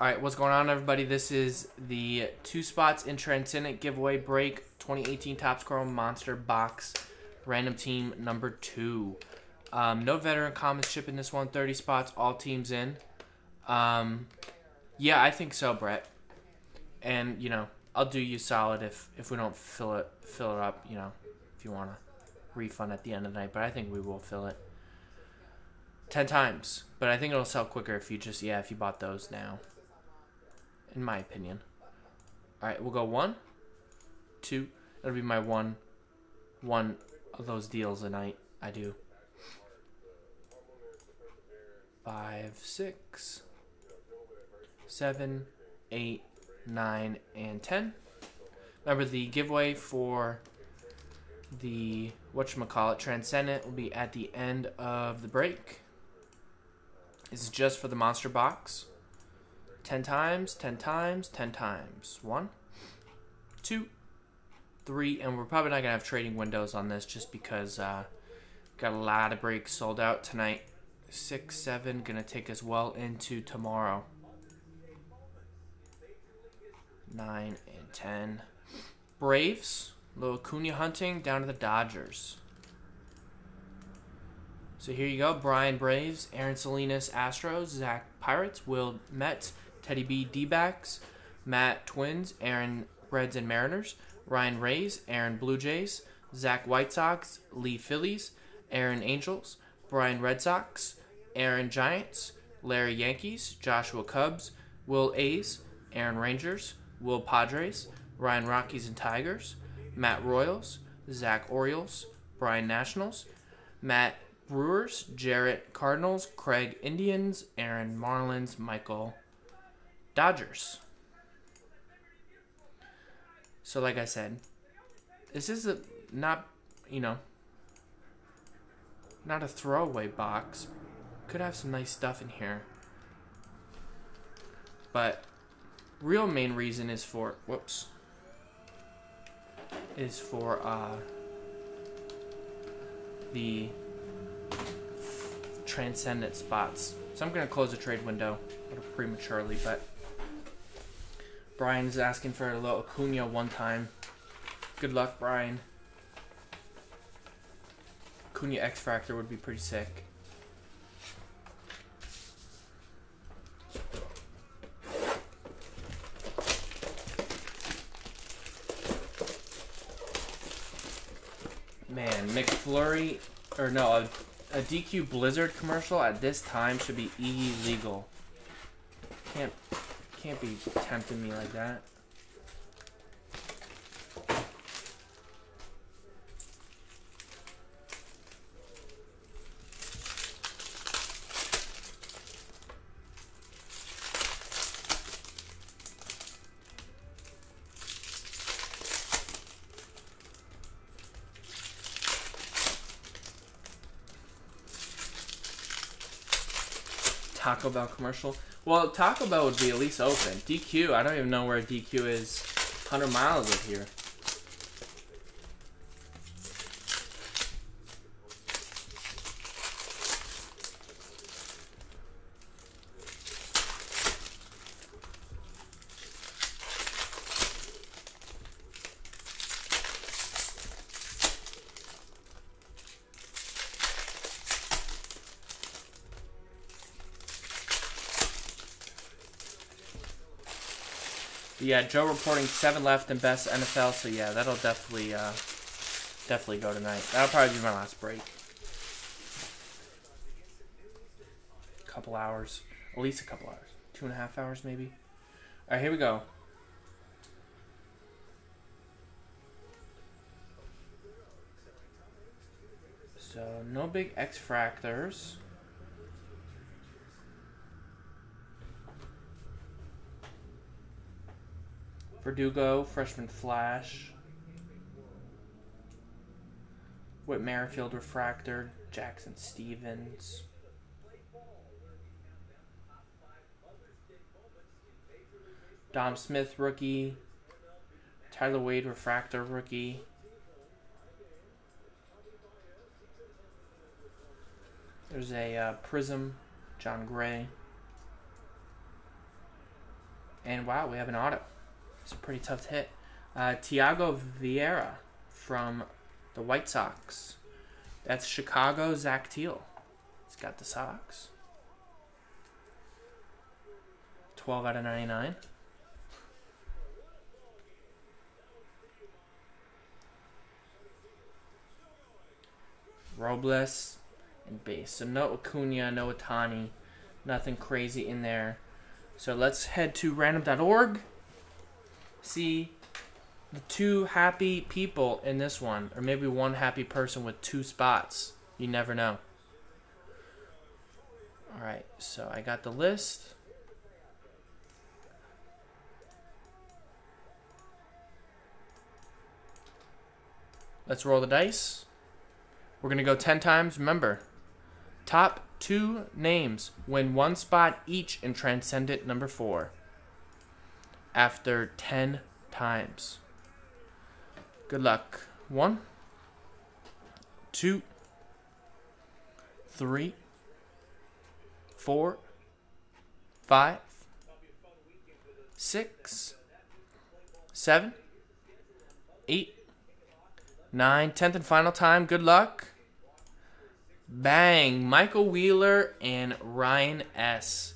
All right, what's going on, everybody? This is the two spots in Transcendent giveaway break 2018 Topps Chrome Monster Box random team number two. Um, no veteran comments shipping this one. 30 spots, all teams in. Um, yeah, I think so, Brett. And you know, I'll do you solid if if we don't fill it fill it up. You know, if you want to refund at the end of the night, but I think we will fill it. 10 times, but I think it'll sell quicker if you just yeah if you bought those now in my opinion. All right, we'll go one, two. That'll be my one, one of those deals a night. I do. Five, six, seven, eight, nine, and ten. Remember the giveaway for the whatchamacallit Transcendent will be at the end of the break. This is just for the monster box. 10 times, 10 times, 10 times. One, two, three, and we're probably not going to have trading windows on this just because uh, got a lot of breaks sold out tonight. Six, seven, going to take us well into tomorrow. Nine and 10. Braves, little Acuna hunting down to the Dodgers. So here you go. Brian Braves, Aaron Salinas Astros, Zach Pirates, Will Mets, Teddy B. D backs, Matt Twins, Aaron Reds and Mariners, Ryan Rays, Aaron Blue Jays, Zach White Sox, Lee Phillies, Aaron Angels, Brian Red Sox, Aaron Giants, Larry Yankees, Joshua Cubs, Will A's, Aaron Rangers, Will Padres, Ryan Rockies and Tigers, Matt Royals, Zach Orioles, Brian Nationals, Matt Brewers, Jarrett Cardinals, Craig Indians, Aaron Marlins, Michael Dodgers. So, like I said, this is a not, you know, not a throwaway box. Could have some nice stuff in here. But real main reason is for whoops is for uh the transcendent spots. So I'm gonna close the trade window a little prematurely, but Brian's asking for a little Acuna one time. Good luck, Brian. Acuna X Factor would be pretty sick. Man, McFlurry, or no, a, a DQ Blizzard commercial at this time should be illegal. Can't can't be tempting me like that. Taco Bell commercial. Well, Taco Bell would be at least open. DQ, I don't even know where DQ is 100 miles of here. Yeah, Joe reporting seven left in best NFL. So yeah, that'll definitely uh, definitely go tonight. That'll probably be my last break. Couple hours, at least a couple hours, two and a half hours maybe. All right, here we go. So no big X fractors. Verdugo, freshman flash. Whit Merrifield refractor, Jackson Stephens. Dom Smith rookie. Tyler Wade refractor rookie. There's a uh, Prism, Jon Gray. And wow, we have an auto. It's a pretty tough hit. Uh, Thyago Vieira from the White Sox. That's Chicago Zach Teal. He's got the Sox. 12 out of 99. Robles and base. So no Acuna, no Ohtani. Nothing crazy in there. So let's head to random.org. See the two happy people in this one. Or maybe one happy person with two spots. You never know. Alright, so I got the list. Let's roll the dice. We're going to go 10 times. Remember, top two names win one spot each in Transcendent number four after 10 times. Good luck. One, two, three, four, five, six, seven, eight, nine, tenth and final time. Good luck. Bang! Michael Wheeler and Ryan S.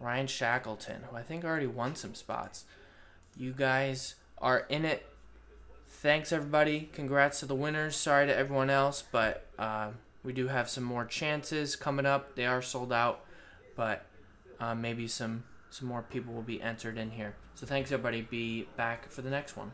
Ryan Shackleton, who I think already won some spots. You guys are in it. Thanks, everybody. Congrats to the winners. Sorry to everyone else, but uh, we do have some more chances coming up. They are sold out, but uh, maybe some some more people will be entered in here. So thanks, everybody. Be back for the next one.